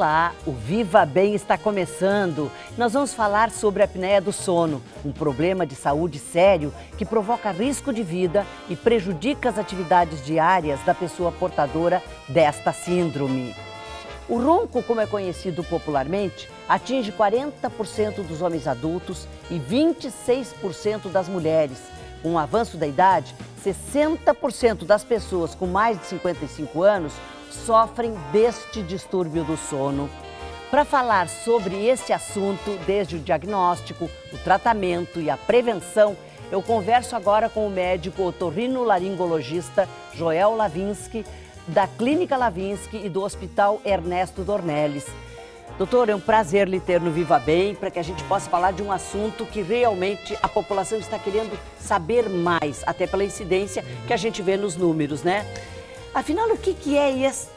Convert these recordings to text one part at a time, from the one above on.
Olá, o Viva Bem está começando. Nós vamos falar sobre a apneia do sono, um problema de saúde sério que provoca risco de vida e prejudica as atividades diárias da pessoa portadora desta síndrome. O ronco, como é conhecido popularmente, atinge 40% dos homens adultos e 26% das mulheres. Com o avanço da idade, 60% das pessoas com mais de 55 anos sofrem deste distúrbio do sono. Para falar sobre esse assunto, desde o diagnóstico, o tratamento e a prevenção, eu converso agora com o médico otorrino-laringologista Joel Lavinsky, da Clínica Lavinsky e do Hospital Ernesto Dornelles. Doutor, é um prazer lhe ter no Viva Bem para que a gente possa falar de um assunto que realmente a população está querendo saber mais, até pela incidência que a gente vê nos números, né? Afinal, o que, que é esse,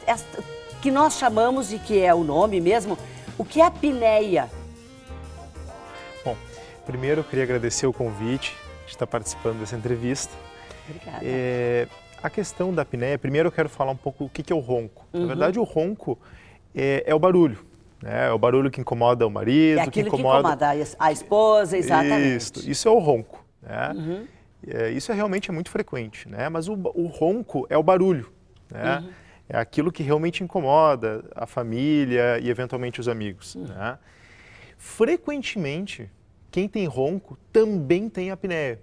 que nós chamamos e que é o nome mesmo, o que é a apneia? Bom, primeiro eu queria agradecer o convite de estar participando dessa entrevista. Obrigada. É, a questão da apneia, primeiro eu quero falar um pouco o que, que é o ronco. Uhum. Na verdade, o ronco é, é o barulho. Né? É o barulho que incomoda o marido, é que incomoda, que incomoda a esposa, exatamente. Isso, isso é o ronco. Né? Uhum. É, isso é realmente é muito frequente, né? mas o, o ronco é o barulho. Né? Uhum. É aquilo que realmente incomoda a família e eventualmente os amigos. Uhum. Né? Frequentemente, quem tem ronco também tem apneia.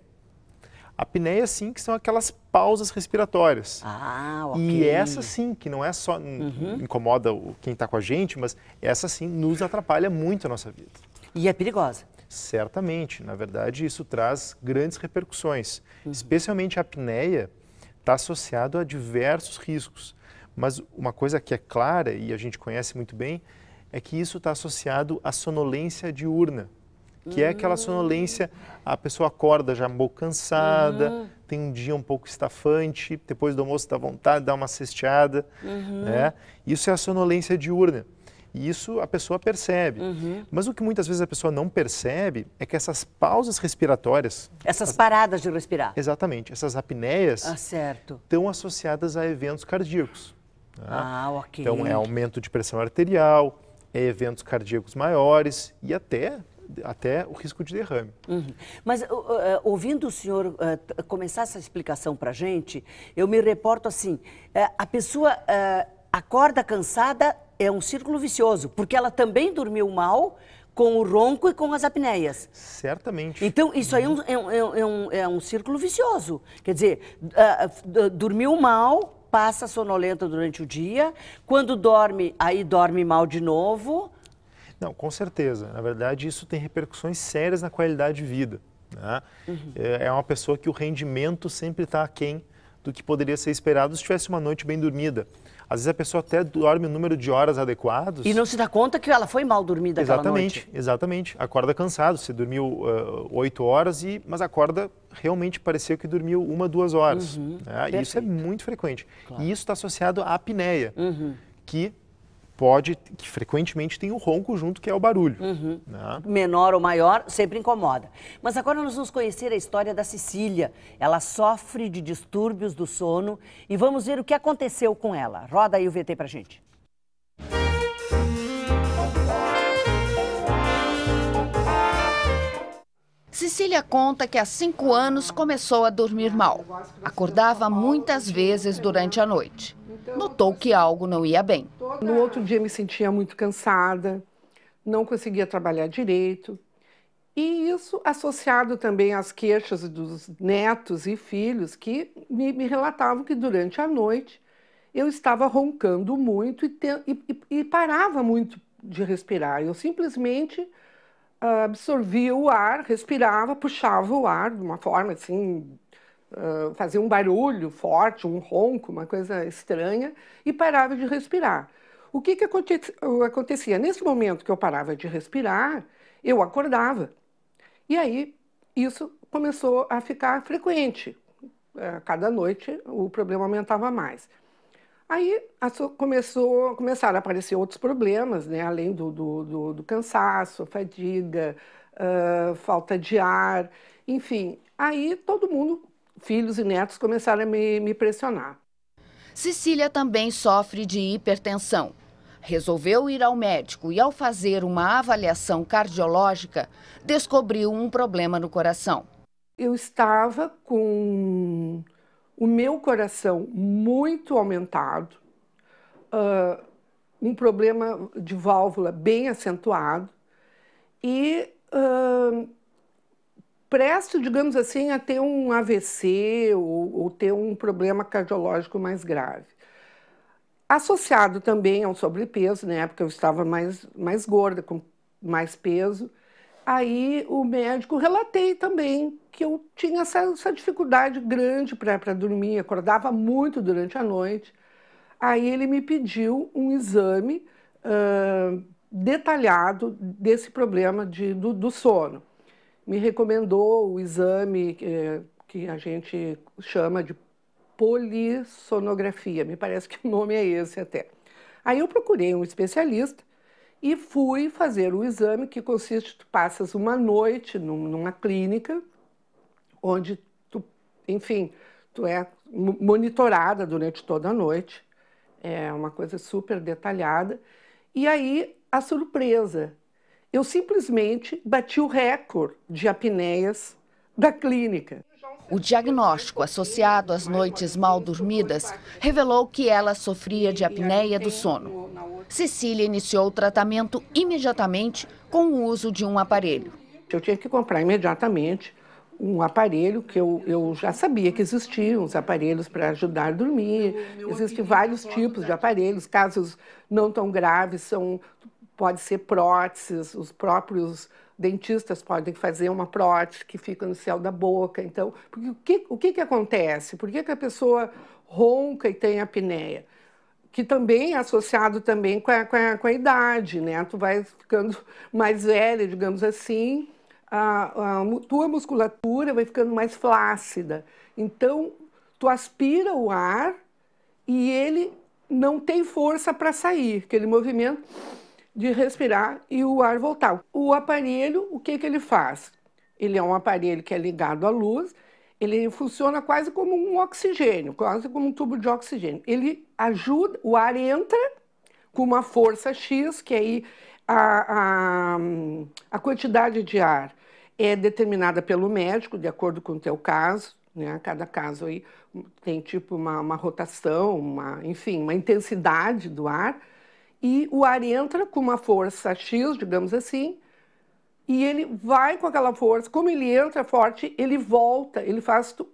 Apneia, sim, que são aquelas pausas respiratórias. Ah, ok. E essa, sim, que não é só uhum. incomoda quem está com a gente, mas essa, sim, nos atrapalha muito a nossa vida. E é perigosa. Certamente. Na verdade, isso traz grandes repercussões. Uhum. Especialmente a apneia, está associado a diversos riscos. Mas uma coisa que é clara e a gente conhece muito bem é que isso está associado à sonolência diurna, que é aquela sonolência, a pessoa acorda já um pouco cansada, uhum. tem um dia um pouco estafante, depois do almoço dá vontade de dar uma cesteada, uhum. né? Isso é a sonolência diurna. E isso a pessoa percebe. Uhum. Mas o que muitas vezes a pessoa não percebe é que essas pausas respiratórias. Essas as, paradas de respirar. Exatamente. Essas apneias ah, certo. estão associadas a eventos cardíacos. Né? Ah, ok. Então é aumento de pressão arterial, é eventos cardíacos maiores e até até o risco de derrame. Uhum. Mas uh, uh, ouvindo o senhor uh, começar essa explicação para a gente, eu me reporto assim: a pessoa acorda cansada é um círculo vicioso, porque ela também dormiu mal com o ronco e com as apneias. Certamente. Então, isso aí é um, é um, é um, é um círculo vicioso. Quer dizer, uh, dormiu mal, passa sonolenta durante o dia, quando dorme, aí dorme mal de novo. Não, com certeza. Na verdade, isso tem repercussões sérias na qualidade de vida. Né? Uhum. É, é uma pessoa que o rendimento sempre está aquém do que poderia ser esperado se tivesse uma noite bem dormida. Às vezes a pessoa até dorme o número de horas adequados. E não se dá conta que ela foi mal dormida Exatamente, exatamente. Acorda cansado. Você dormiu oito uh, horas, e, mas acorda realmente pareceu que dormiu uma, duas horas. Uhum, né? Isso é muito frequente. Claro. E isso está associado à apneia, uhum. que pode, que frequentemente tem o ronco junto, que é o barulho. Uhum. Né? Menor ou maior, sempre incomoda. Mas agora nós vamos conhecer a história da Cecília. Ela sofre de distúrbios do sono e vamos ver o que aconteceu com ela. Roda aí o VT pra gente. Cecília conta que há cinco anos começou a dormir mal. Acordava muitas vezes durante a noite notou que algo não ia bem. No outro dia me sentia muito cansada, não conseguia trabalhar direito. E isso associado também às queixas dos netos e filhos que me, me relatavam que durante a noite eu estava roncando muito e, te, e, e, parava muito de respirar. Eu simplesmente absorvia o ar, respirava, puxava o ar de uma forma assim fazia um barulho forte, um ronco, uma coisa estranha, e parava de respirar. O que, que acontecia? Nesse momento que eu parava de respirar, eu acordava. E aí isso começou a ficar frequente. Cada noite o problema aumentava mais. Aí começou, começaram a aparecer outros problemas, né? além do, do, do, do cansaço, fadiga, uh, falta de ar, enfim. Aí todo mundo filhos e netos começaram a me, me pressionar. Cecília também sofre de hipertensão. Resolveu ir ao médico e, ao fazer uma avaliação cardiológica, descobriu um problema no coração. Eu estava com o meu coração muito aumentado, uh, um problema de válvula bem acentuado e uh, presto, digamos assim, a ter um AVC ou, ou ter um problema cardiológico mais grave. Associado também ao sobrepeso, na época eu estava mais, mais gorda, com mais peso, aí o médico relatei também que eu tinha essa, essa dificuldade grande para dormir, acordava muito durante a noite. Aí ele me pediu um exame uh, detalhado desse problema de, do, do, sono. Me recomendou o exame que, que a gente chama de polissonografia, me parece que o nome é esse até. Aí eu procurei um especialista e fui fazer o exame que consiste, tu passas uma noite numa clínica, onde tu, enfim, tu é monitorada durante toda a noite, é uma coisa super detalhada. E aí, a surpresa, eu simplesmente bati o recorde de apneias da clínica. O diagnóstico associado às noites mal dormidas revelou que ela sofria de apneia do sono. Cecília iniciou o tratamento imediatamente com o uso de um aparelho. Eu tinha que comprar imediatamente um aparelho que eu, eu já sabia que existiam, os aparelhos para ajudar a dormir. Existem vários tipos de aparelhos, casos não tão graves, são, pode ser próteses, os próprios dentistas podem fazer uma prótese que fica no céu da boca. Então, porque o, que, o que, que acontece? Por que, que a pessoa ronca e tem apneia? que também é associado também com a, com a, com a idade, né? Tu vai ficando mais velha, digamos assim, a, a tua musculatura vai ficando mais flácida. Então, tu aspira o ar e ele não tem força para sair, aquele movimento de respirar e o ar voltar. O aparelho, o que, que ele faz? Ele é um aparelho que é ligado à luz ele funciona quase como um oxigênio, quase como um tubo de oxigênio. Ele ajuda, o ar entra com uma força X, que aí a, a, a quantidade de ar é determinada pelo médico, de acordo com o teu caso, né? Cada caso aí tem tipo uma, uma rotação, uma, enfim, uma intensidade do ar, e o ar entra com uma força X, digamos assim, e ele vai com aquela força, como ele entra forte, ele volta, ele faz tu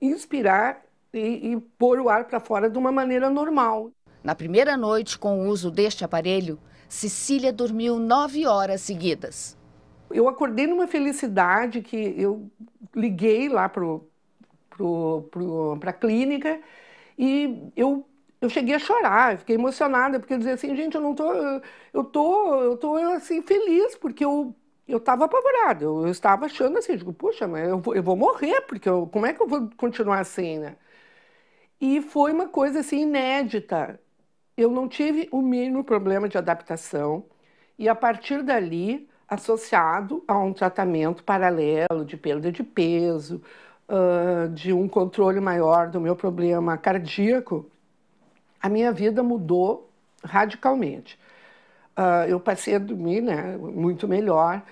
inspirar e, e pôr o ar para fora de uma maneira normal. Na primeira noite com o uso deste aparelho, Cecília dormiu nove horas seguidas. Eu acordei numa felicidade que eu liguei lá para pro, pro, a clínica e eu eu cheguei a chorar, fiquei emocionada, porque eu dizia assim, gente, eu não tô, eu tô, eu tô assim feliz porque eu eu estava apavorada, eu, eu, estava achando assim, digo, puxa, mas eu vou, eu vou morrer, porque eu, como é que eu vou continuar assim, né? E foi uma coisa assim inédita. Eu não tive o mínimo problema de adaptação e a partir dali, associado a um tratamento paralelo de perda de peso, uh, de um controle maior do meu problema cardíaco, a minha vida mudou radicalmente. Uh, eu passei a dormir né, muito melhor.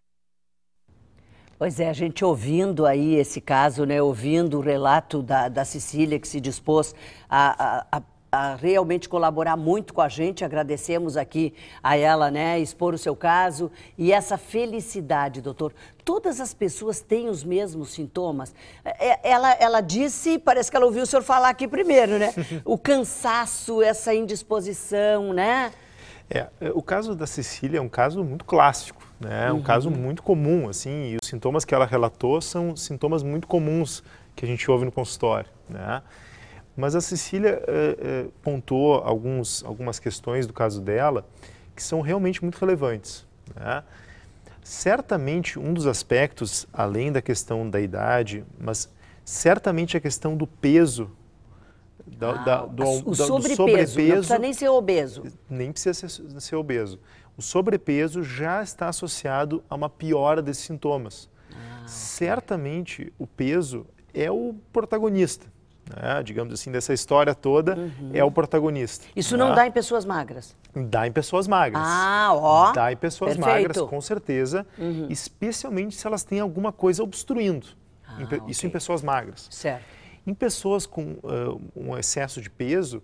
Pois é, a gente ouvindo aí esse caso, né, ouvindo o relato da, da Cecília, que se dispôs a, a, a, realmente colaborar muito com a gente, agradecemos aqui a ela, né, expor o seu caso e essa felicidade, doutor. Todas as pessoas têm os mesmos sintomas. É, ela, ela disse, parece que ela ouviu o senhor falar aqui primeiro, né? O cansaço, essa indisposição, né? É, o caso da Cecília é um caso muito clássico, né? É um uhum. caso muito comum, assim, e os sintomas que ela relatou são sintomas muito comuns que a gente ouve no consultório, né? Mas a Cecília eh, eh, pontuou alguns, algumas questões do caso dela que são realmente muito relevantes, né? Certamente um dos aspectos, além da questão da idade, mas certamente a questão do peso da, ah, da, do, o da, sobrepeso, do sobrepeso, não precisa nem ser obeso. Nem precisa ser, ser, obeso. O sobrepeso já está associado a uma piora desses sintomas. Ah, Certamente o peso é o protagonista. Né, digamos assim, dessa história toda, uhum. é o protagonista. Isso né? não dá em pessoas magras? Dá em pessoas magras. Ah, ó. Dá em pessoas Perfeito. magras, com certeza, uhum. especialmente se elas têm alguma coisa obstruindo. Ah, Isso okay. em pessoas magras. Certo. Em pessoas com uh, um excesso de peso,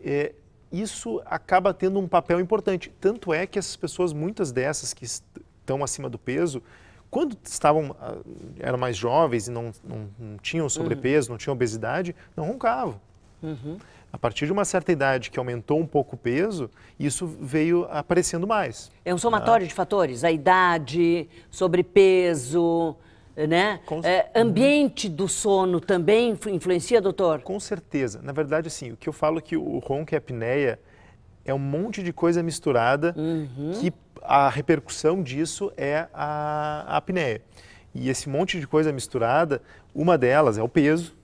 é, isso acaba tendo um papel importante. Tanto é que essas pessoas, muitas dessas que estão acima do peso, quando estavam, ah, eram mais jovens e não, não, não tinham sobrepeso, uhum. não tinham obesidade, não roncavam. Uhum. A partir de uma certa idade que aumentou um pouco o peso, isso veio aparecendo mais. É um somatório né? de fatores, a idade, sobrepeso, né? Com... É, ambiente do sono também influencia, doutor? Com certeza. Na verdade, assim, o que eu falo é que o ronco e a apneia é um monte de coisa misturada uhum. que a repercussão disso é a, a apneia. E esse monte de coisa misturada, uma delas é o peso,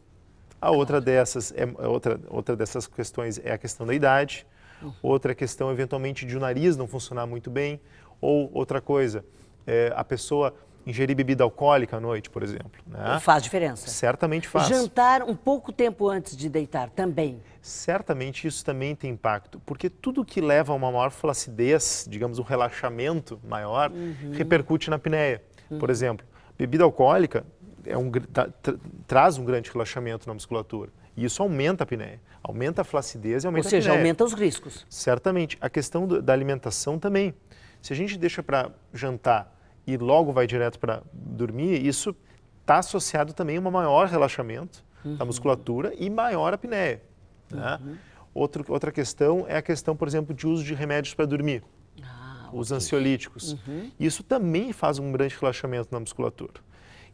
a outra dessas é outra outra dessas questões é a questão da idade, uhum. outra questão eventualmente de o nariz não funcionar muito bem, ou outra coisa, é, a pessoa ingerir bebida alcoólica à noite, por exemplo. Né? Faz diferença. Certamente faz. Jantar um pouco tempo antes de deitar também. Certamente isso também tem impacto, porque tudo que leva a uma maior flacidez, digamos, um relaxamento maior, uhum. repercute na apneia. Uhum. Por exemplo, bebida alcoólica é um, tra, tra, traz um grande relaxamento na musculatura. E isso aumenta a apneia, aumenta a flacidez e aumenta Ou seja, a aumenta os riscos. Certamente. A questão do, da alimentação também. Se a gente deixa para jantar e logo vai direto para dormir, isso está associado também a um maior relaxamento uhum. da musculatura e maior apneia. Né? Uhum. Outro, outra questão é a questão, por exemplo, de uso de remédios para dormir, ah, os okay. ansiolíticos. Uhum. Isso também faz um grande relaxamento na musculatura.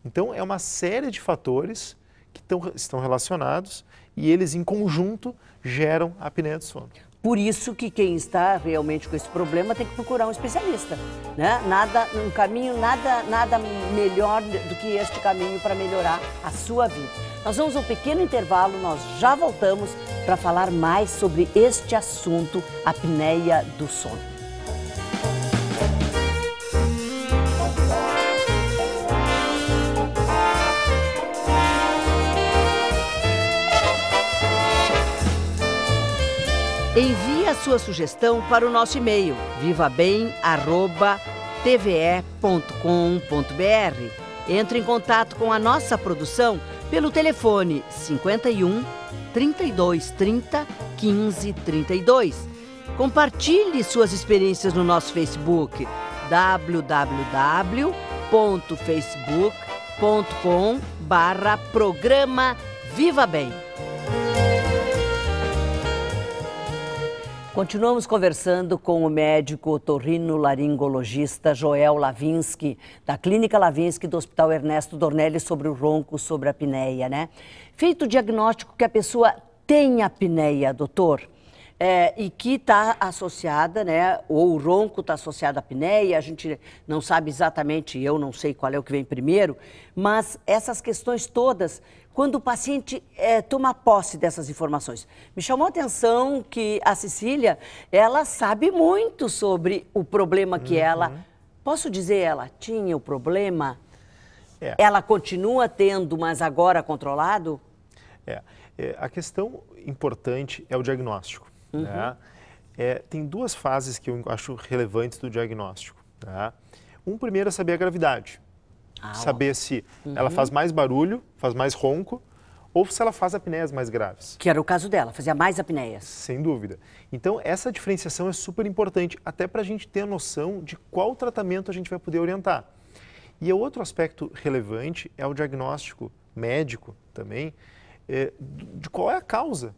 Então, é uma série de fatores que tão, estão relacionados e eles, em conjunto, geram a apneia do sono. Por isso que quem está realmente com esse problema tem que procurar um especialista, né? Nada, um caminho nada, nada melhor do que este caminho para melhorar a sua vida. Nós vamos a um pequeno intervalo, nós já voltamos para falar mais sobre este assunto, a apneia do sono. Envie a sua sugestão para o nosso e-mail vivabem@tve.com.br. Entre em contato com a nossa produção pelo telefone 51 32 30 15 32. Compartilhe suas experiências no nosso Facebook www.facebook.com/barra programa Viva Bem. Continuamos conversando com o médico otorrino-laringologista Joel Lavinsky, da Clínica Lavinsky do Hospital Ernesto Dornelli, sobre o ronco, sobre a apneia, né? Feito o diagnóstico que a pessoa tem apneia, doutor, é, e que está associada, né, ou o ronco está associado à apneia, a gente não sabe exatamente, eu não sei qual é o que vem primeiro, mas essas questões todas quando o paciente é, toma posse dessas informações. Me chamou a atenção que a Cecília, ela sabe muito sobre o problema que uhum. ela, posso dizer, ela tinha o problema, é. ela continua tendo, mas agora controlado? É. é a questão importante é o diagnóstico. Uhum. Né? É, tem duas fases que eu acho relevantes do diagnóstico. Tá? Um primeiro é saber a gravidade. Ah, saber se uhum. ela faz mais barulho, faz mais ronco, ou se ela faz apneias mais graves. Que era o caso dela, fazia mais apneias. Sem dúvida. Então, essa diferenciação é super importante, até para a gente ter a noção de qual tratamento a gente vai poder orientar. E o outro aspecto relevante é o diagnóstico médico também, é, de qual é a causa.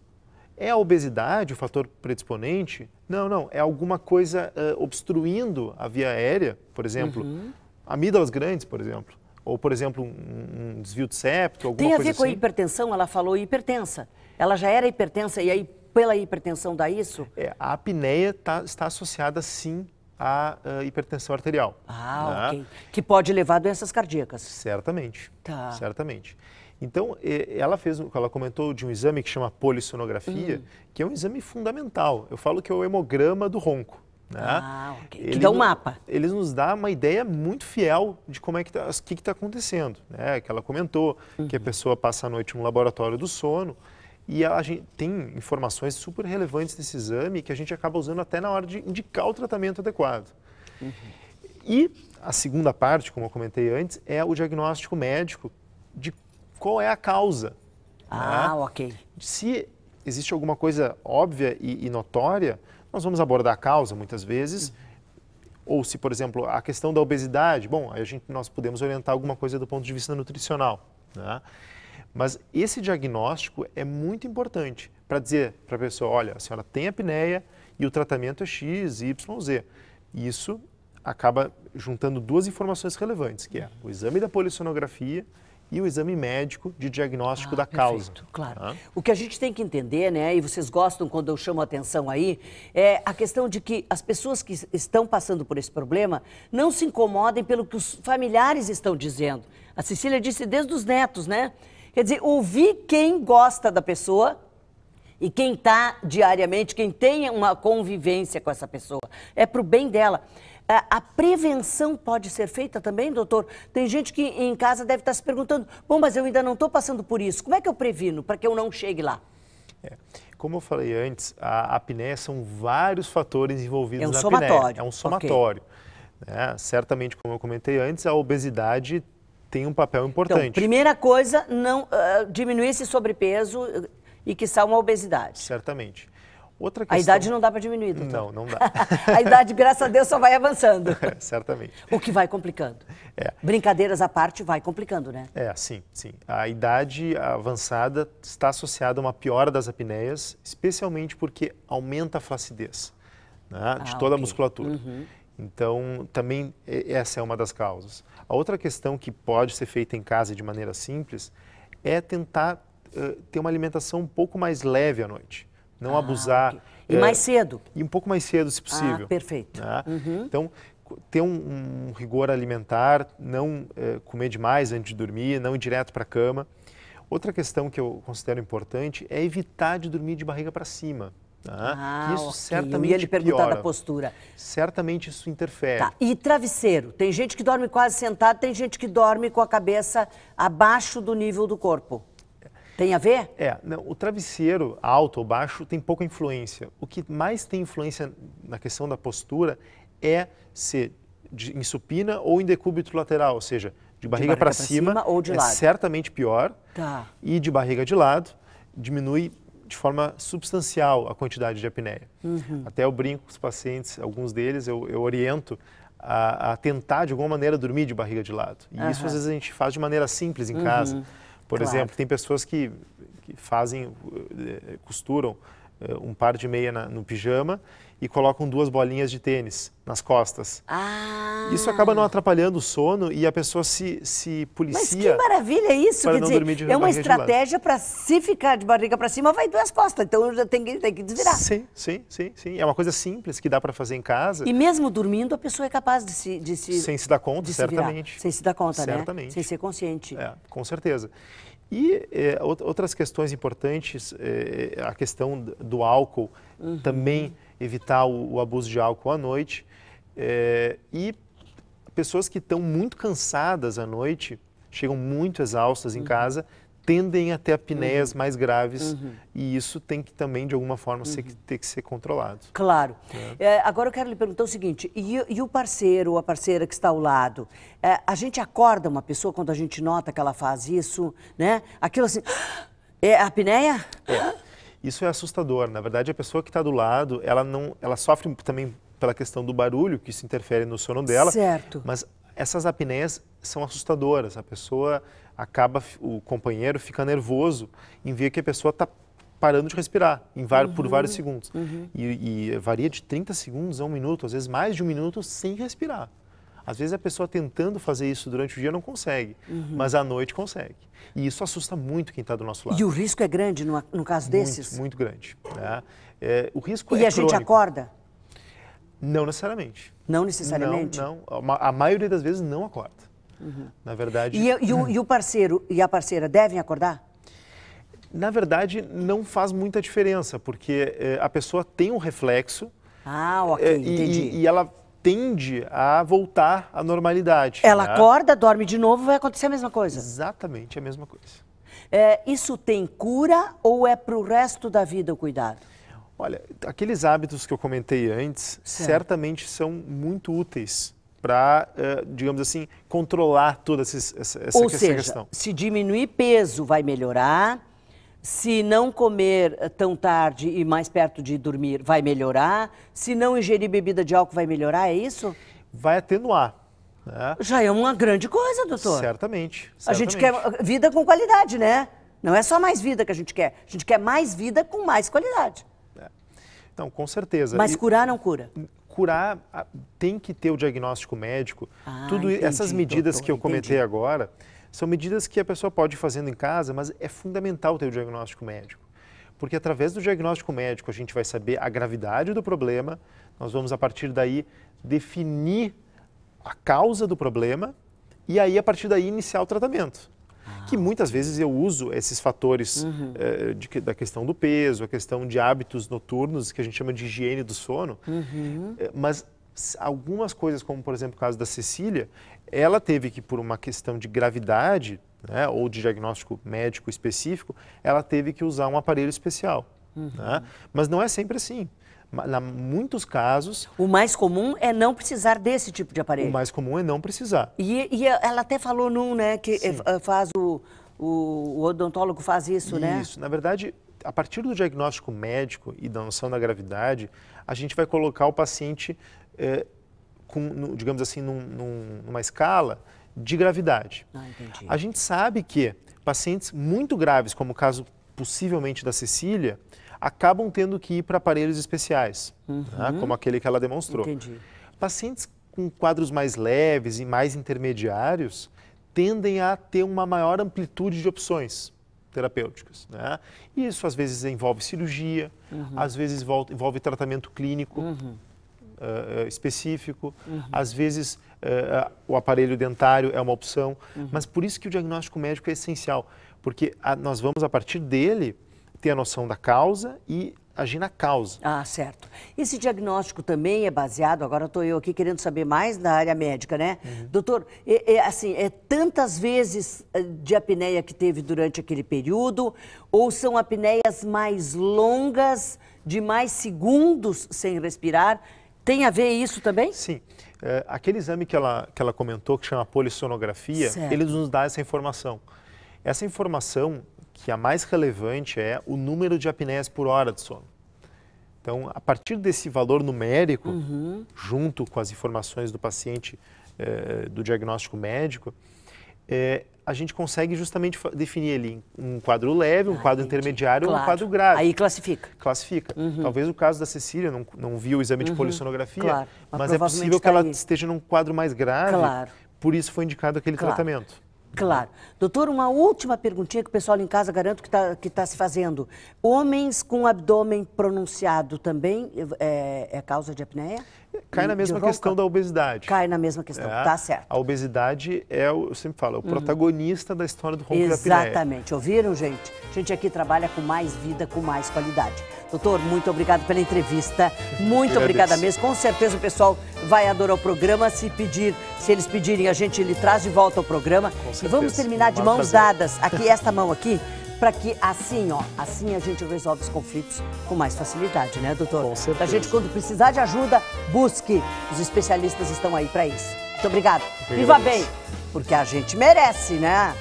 É a obesidade o fator predisponente? Não, não. É alguma coisa obstruindo a via aérea, por exemplo, uhum amígdalas grandes, por exemplo. Ou, por exemplo, um, um desvio de septo, alguma coisa. Tem a ver assim. com a assim. hipertensão? Ela falou hipertensa. Ela já era hipertensa e aí pela hipertensão dá isso? É, a apneia tá, está associada sim à uh, hipertensão arterial. Ah, né? ok. Que pode levar a doenças cardíacas. Certamente. Tá. Certamente. Então, ela fez, ela comentou de um exame que chama polissonografia, hum. que é um exame fundamental. Eu falo que é o hemograma do ronco. Né? Ah, ok. Ele, que dá um mapa. Eles nos dá uma ideia muito fiel de como é que está, que está acontecendo. Né? Que ela comentou uhum. que a pessoa passa a noite no laboratório do sono, E a gente tem informações super relevantes desse exame que a gente acaba usando até na hora de indicar o tratamento adequado. Uhum. E a segunda parte, como eu comentei antes, é o diagnóstico médico de qual é a causa. Ah, né? ok. Se existe alguma coisa óbvia e, e, notória, nós vamos abordar a causa muitas vezes. Uhum. Ou se, por exemplo, a questão da obesidade, bom, a gente, nós podemos orientar alguma coisa do ponto de vista nutricional. Né? Mas esse diagnóstico é muito importante para dizer para a pessoa, olha, a senhora tem apneia e o tratamento é X, Y, Z. Isso acaba juntando duas informações relevantes, que é o exame da polissonografia e o exame médico de diagnóstico ah, da causa. Perfeito, claro. O que a gente tem que entender, né, e vocês gostam quando eu chamo a atenção aí, é a questão de que as pessoas que estão passando por esse problema não se incomodem pelo que os familiares estão dizendo. A Cecília disse desde os netos, né? Quer dizer, ouvir quem gosta da pessoa e quem está diariamente, quem tem uma convivência com essa pessoa. É para o bem dela. A, prevenção pode ser feita também, doutor? Tem gente que em casa deve estar se perguntando: bom, mas eu ainda não estou passando por isso. Como é que eu previno para que eu não chegue lá? É. Como eu falei antes, a apneia são vários fatores envolvidos é um na somatório. apneia. É um somatório. Okay. É, certamente, como eu comentei antes, a obesidade tem um papel importante. Então, primeira coisa, não uh, diminuir esse sobrepeso e que uma obesidade. Certamente. Outra questão... A idade não dá para diminuir, doutor. Não, não dá. a idade, graças a Deus, só vai avançando. É, certamente. O que vai complicando. É. Brincadeiras à parte, vai complicando, né? É, sim, sim. A idade avançada está associada a uma piora das apneias, especialmente porque aumenta a flacidez né, ah, de toda okay. a musculatura. Uhum. Então, também essa é uma das causas. A outra questão que pode ser feita em casa de maneira simples é tentar uh, ter uma alimentação um pouco mais leve à noite. Não ah, abusar. Okay. E é, mais cedo. E um pouco mais cedo, se possível. Ah, perfeito. Né? Uhum. Então, ter um, um, rigor alimentar, não uh, comer demais antes de dormir, não ir direto para a cama. Outra questão que eu considero importante é evitar de dormir de barriga para cima. Tá? Ah, isso okay. certamente Eu ia lhe perguntar piora. da postura. Certamente isso interfere. Tá. E travesseiro? Tem gente que dorme quase sentado, tem gente que dorme com a cabeça abaixo do nível do corpo. Tem a ver? É, não, o travesseiro alto ou baixo tem pouca influência. O que mais tem influência na questão da postura é ser de, em supina ou em decúbito lateral, ou seja, de barriga, barriga para cima, cima, ou de é lado. certamente pior. Tá. E de barriga de lado diminui de forma substancial a quantidade de apneia. Uhum. Até eu brinco com os pacientes, alguns deles eu, eu oriento a, a, tentar de alguma maneira dormir de barriga de lado. E uhum. isso às vezes a gente faz de maneira simples em uhum. casa. Por claro. exemplo, tem pessoas que, que fazem, eh, costuram eh, um par de meia na, no pijama e colocam duas bolinhas de tênis nas costas. Ah. Isso acaba não atrapalhando o sono e a pessoa se, se policia. Mas que maravilha isso! Quer dizer, é uma estratégia para se ficar de barriga para cima, vai doer as costas. Então já tem que, tem que desvirar. Sim, sim, sim, sim. É uma coisa simples que dá para fazer em casa. E mesmo dormindo, a pessoa é capaz de se. De se Sem se dar conta, certamente. Sem se dar conta, certamente. né? Sem ser consciente. É, com certeza. E é, outras questões importantes, é, a questão do álcool uhum. também evitar o, o, abuso de álcool à noite. É, e pessoas que estão muito cansadas à noite, chegam muito exaustas em uhum. casa, tendem a ter apneias uhum. mais graves uhum. e isso tem que também, de alguma forma, ser, uhum. ter que ser controlado. Claro. É. É, agora eu quero lhe perguntar o seguinte, e, e, o parceiro ou a parceira que está ao lado, é, a gente acorda uma pessoa quando a gente nota que ela faz isso, né? Aquilo assim, é a apneia? É. Isso é assustador. Na verdade, a pessoa que está do lado, ela não, ela sofre também pela questão do barulho, que isso interfere no sono dela. Certo. Mas essas apneias são assustadoras. A pessoa acaba, o companheiro fica nervoso em ver que a pessoa está parando de respirar vários, uhum, por vários segundos. Uhum. E, e, varia de 30 segundos a um minuto, às vezes mais de um minuto sem respirar. Às vezes a pessoa tentando fazer isso durante o dia não consegue, uhum. mas à noite consegue. E isso assusta muito quem está do nosso lado. E o risco é grande no, no caso desses? Muito, muito grande. Né? É, o risco e é a gente acorda? Não necessariamente. Não necessariamente? Não, não. A maioria das vezes não acorda. Uhum. Na verdade. E, e, o, e o parceiro e a parceira devem acordar? Na verdade, não faz muita diferença, porque é, a pessoa tem um reflexo. Ah, ok, é, entendi. E, e, ela tende a voltar à normalidade. Ela né? acorda, dorme de novo, vai acontecer a mesma coisa. Exatamente a mesma coisa. É, isso tem cura ou é para o resto da vida o cuidado? Olha, aqueles hábitos que eu comentei antes certo. certamente são muito úteis para, uh, digamos assim, controlar toda essa, essa, Ou essa seja, questão. Se diminuir peso vai melhorar, se não comer eh, tão tarde e mais perto de dormir vai melhorar, se não ingerir bebida de álcool vai melhorar, é isso? Vai atenuar. Né? Já é uma grande coisa, doutor. Certamente, certamente. A gente quer vida com qualidade, né? Não é só mais vida que a gente quer. A gente quer mais vida com mais qualidade. É. Não, com certeza. Mas curar não cura? Curar tem que ter o diagnóstico médico. Ah, Tudo entendi, essas medidas doutor, que eu comentei entendi. agora são medidas que a pessoa pode ir fazendo em casa, mas é fundamental ter o diagnóstico médico. Porque através do diagnóstico médico a gente vai saber a gravidade do problema, nós vamos a partir daí definir a causa do problema e aí a partir daí iniciar o tratamento. Ah. Que muitas vezes eu uso esses fatores uhum. eh, de, da questão do peso, a questão de hábitos noturnos, que a gente chama de higiene do sono, uhum. eh, mas algumas coisas, como por exemplo o caso da Cecília, ela teve que, por uma questão de gravidade, né, ou de diagnóstico médico específico, ela teve que usar um aparelho especial. Uhum. Né? Mas não é sempre assim. Em muitos casos. O mais comum é não precisar desse tipo de aparelho. O mais comum é não precisar. E, e ela até falou num, né, que Sim. Eh, faz o, o, o, odontólogo faz isso, isso, né? Isso. Na verdade, a partir do diagnóstico médico e da noção da gravidade, a gente vai colocar o paciente, eh, com, digamos assim, num, num, numa escala de gravidade. Ah. A gente sabe que pacientes muito graves, como o caso possivelmente da Cecília, acabam tendo que ir para aparelhos especiais, uhum. né, como aquele que ela demonstrou. Entendi. Pacientes com quadros mais leves e mais intermediários tendem a ter uma maior amplitude de opções terapêuticas. Né? E isso às vezes envolve cirurgia, uhum. às vezes envolve, envolve tratamento clínico uhum. Uh, específico, uhum. às vezes uh, o aparelho dentário é uma opção, uhum. mas por isso que o diagnóstico médico é essencial, porque a, nós vamos a partir dele ter a noção da causa e agir na causa. Ah, certo. Esse diagnóstico também é baseado, agora estou eu aqui querendo saber mais da área médica, né? Uhum. Doutor, é, é, assim, é tantas vezes eh, de apneia que teve durante aquele período, ou são apneias mais longas, de mais segundos sem respirar? Tem a ver isso também? Sim. É, aquele exame que ela, que ela comentou, que chama polissonografia, certo. ele nos dá essa informação. Essa informação que a mais relevante é o número de apneias por hora de sono. Então, a partir desse valor numérico, uhum. junto com as informações do paciente, eh, do diagnóstico médico, eh, a gente consegue justamente definir ali um quadro leve, um ah, quadro entendi. intermediário claro. ou um quadro grave. Aí classifica. Classifica. Uhum. Talvez o caso da Cecília, não, não viu o exame de uhum. polissonografia, claro. mas, mas é possível que ela tá esteja num quadro mais grave. Claro. Por isso foi indicado aquele claro. tratamento. Claro. Doutor, uma última perguntinha que o pessoal em casa garanto que está que tá se fazendo. Homens com abdômen pronunciado também é, é causa de apneia? Cai na mesma questão da obesidade. Cai na mesma questão, é, tá certo. A obesidade é, eu sempre falo, é o uhum. protagonista da história do ronco Exatamente. Ouviram, gente? A gente aqui trabalha com mais vida, com mais qualidade. Doutor, muito obrigado pela entrevista. Muito obrigada mesmo. Com certeza o pessoal vai adorar o programa. Se pedir, se eles pedirem, a gente lhe traz de volta ao programa. E vamos terminar de mãos prazer. dadas. Aqui, esta mão aqui, para que assim, ó, assim a gente resolve os conflitos com mais facilidade, né, doutor? Com certeza. A gente, quando precisar de ajuda, busque. Os especialistas estão aí para isso. Muito obrigado. Viva bem, porque a gente merece, né?